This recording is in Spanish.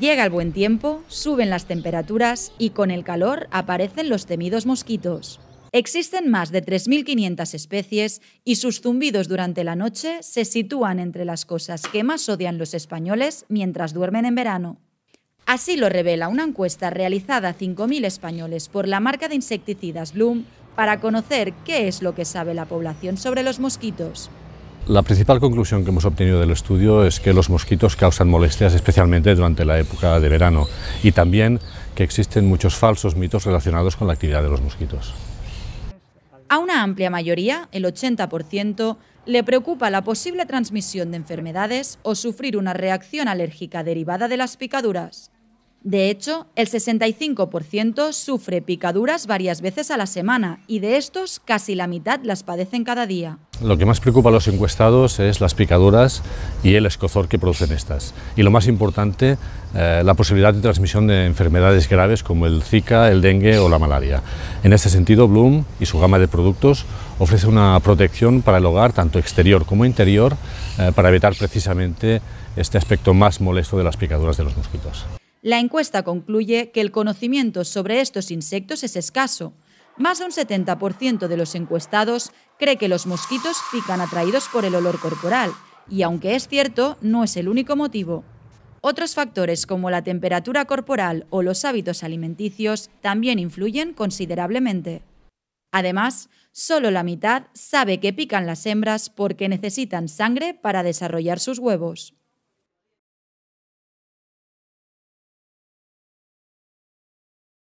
Llega el buen tiempo, suben las temperaturas y con el calor aparecen los temidos mosquitos. Existen más de 3.500 especies y sus zumbidos durante la noche se sitúan entre las cosas que más odian los españoles mientras duermen en verano. Así lo revela una encuesta realizada a 5.000 españoles por la marca de insecticidas Bloom para conocer qué es lo que sabe la población sobre los mosquitos. La principal conclusión que hemos obtenido del estudio es que los mosquitos causan molestias especialmente durante la época de verano y también que existen muchos falsos mitos relacionados con la actividad de los mosquitos. A una amplia mayoría, el 80%, le preocupa la posible transmisión de enfermedades o sufrir una reacción alérgica derivada de las picaduras. De hecho, el 65% sufre picaduras varias veces a la semana y de estos casi la mitad las padecen cada día. Lo que más preocupa a los encuestados es las picaduras y el escozor que producen estas. Y lo más importante, eh, la posibilidad de transmisión de enfermedades graves como el Zika, el dengue o la malaria. En este sentido, Bloom y su gama de productos ofrece una protección para el hogar, tanto exterior como interior, eh, para evitar precisamente este aspecto más molesto de las picaduras de los mosquitos. La encuesta concluye que el conocimiento sobre estos insectos es escaso. Más de un 70% de los encuestados cree que los mosquitos pican atraídos por el olor corporal, y aunque es cierto, no es el único motivo. Otros factores como la temperatura corporal o los hábitos alimenticios también influyen considerablemente. Además, solo la mitad sabe que pican las hembras porque necesitan sangre para desarrollar sus huevos.